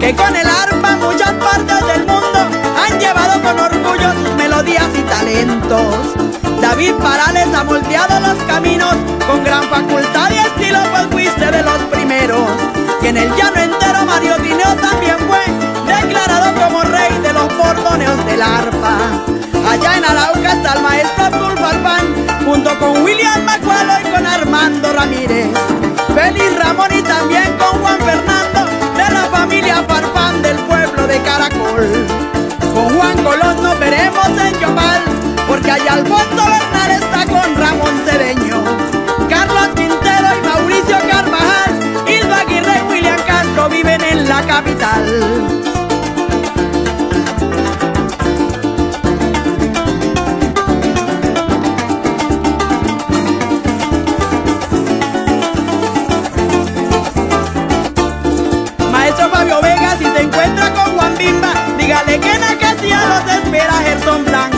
que con el arpa muchas partes del mundo han llevado con orgullo sus melodías y talentos. David Parales ha moldeado los caminos con gran facultad y estilo, pues fuiste de los primeros. Y en el llano entero Mario Tineo también fue declarado como rey de los bordoneos del arpa. Allá en Arauca está el maestro Abdul en la casilla los espera Gerson Blanco.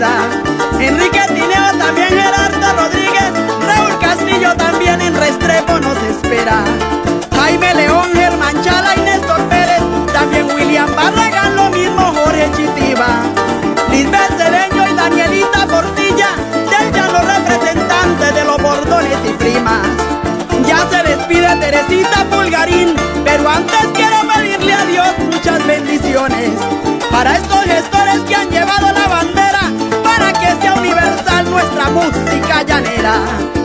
Enrique Tineo también Gerardo Rodríguez, Raúl Castillo también en Restrepo nos espera. Jaime León, Germán Chala y Néstor Pérez, también William Barragán, lo mismo Jorge Chitiba. Lisbeth Cedeño y Danielita Portilla, del llano representante de los bordones y primas. Ya se despide Teresita Pulgarín, pero antes quiero pedirle a Dios muchas bendiciones para estos gestores que han llevado música llanera.